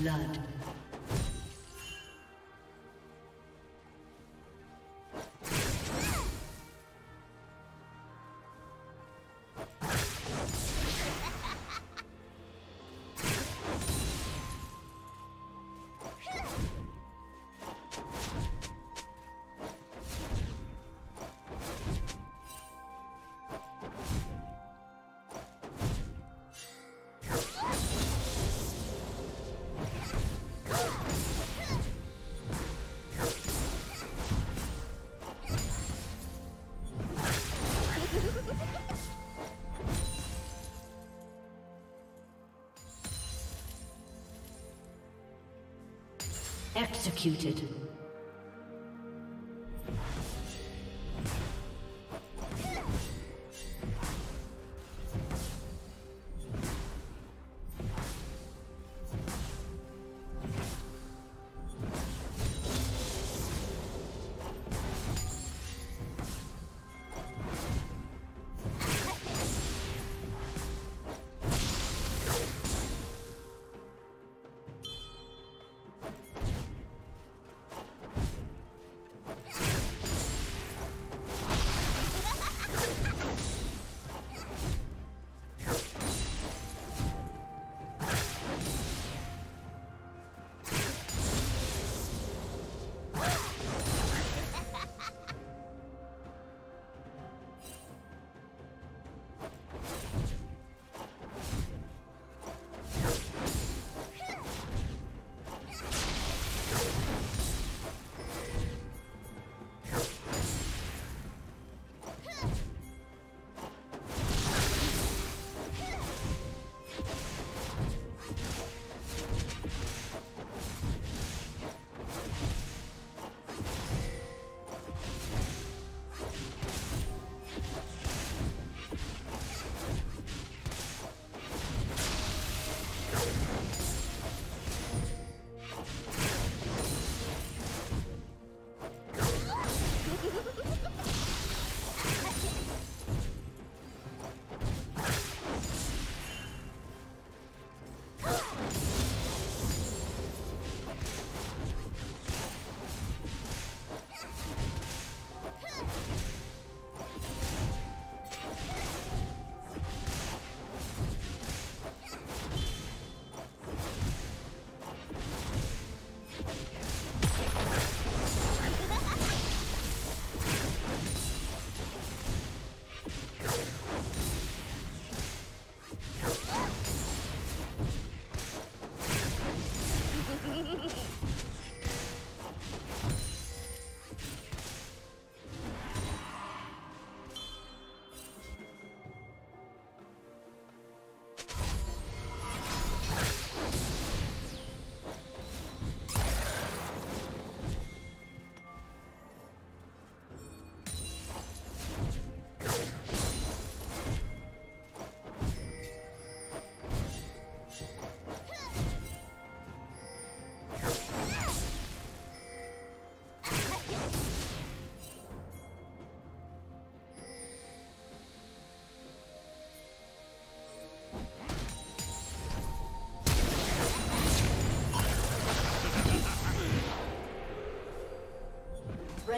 Blood. Executed.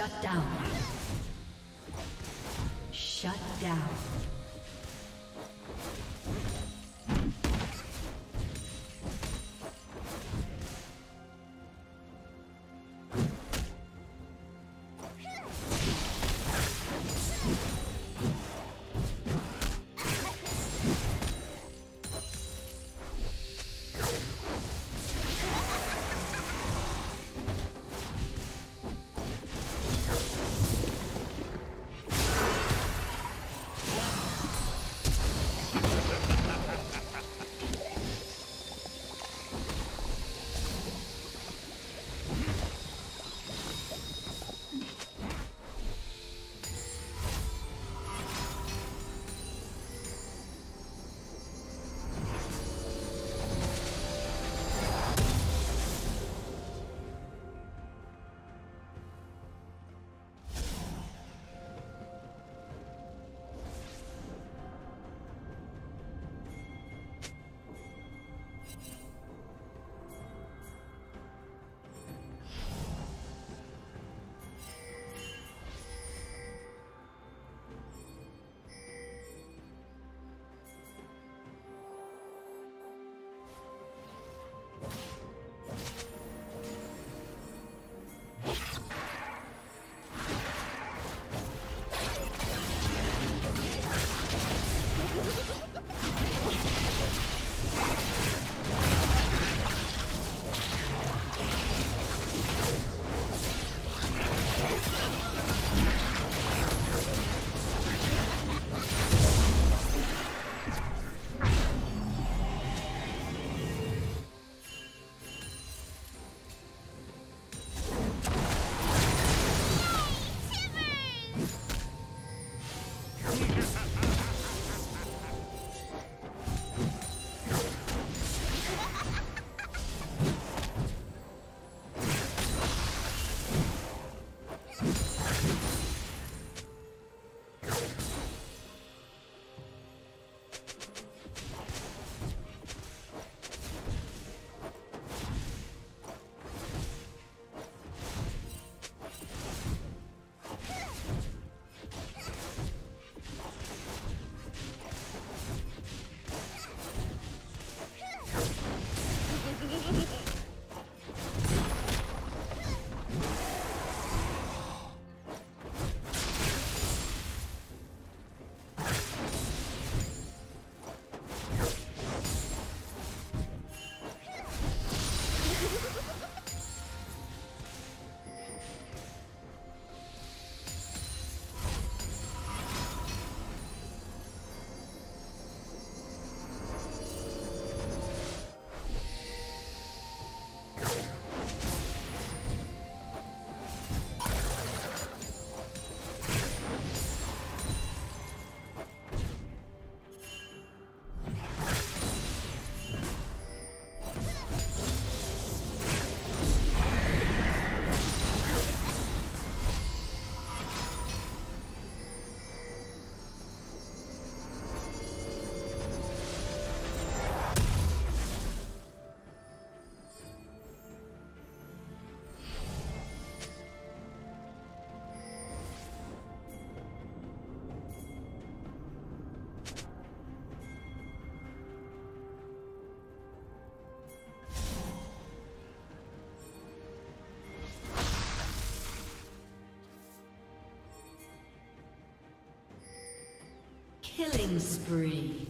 Shut down. Killing spree.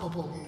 Unstoppable.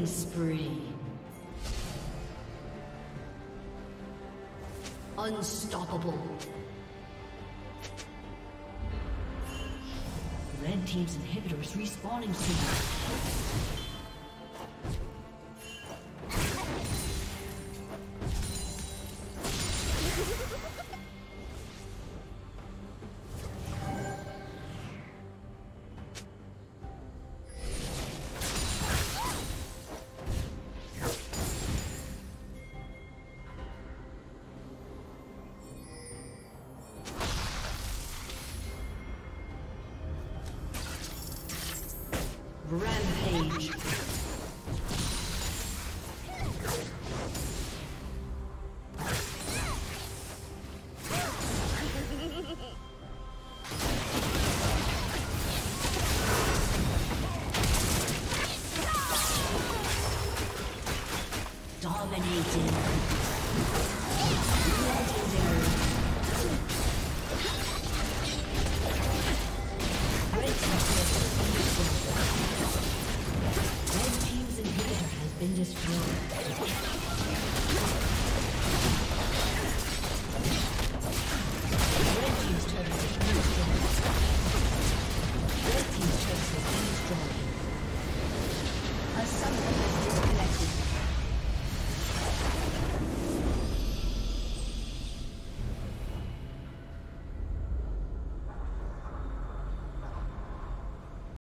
Killing spree. Unstoppable. Red Team's inhibitors respawning soon. Dominating.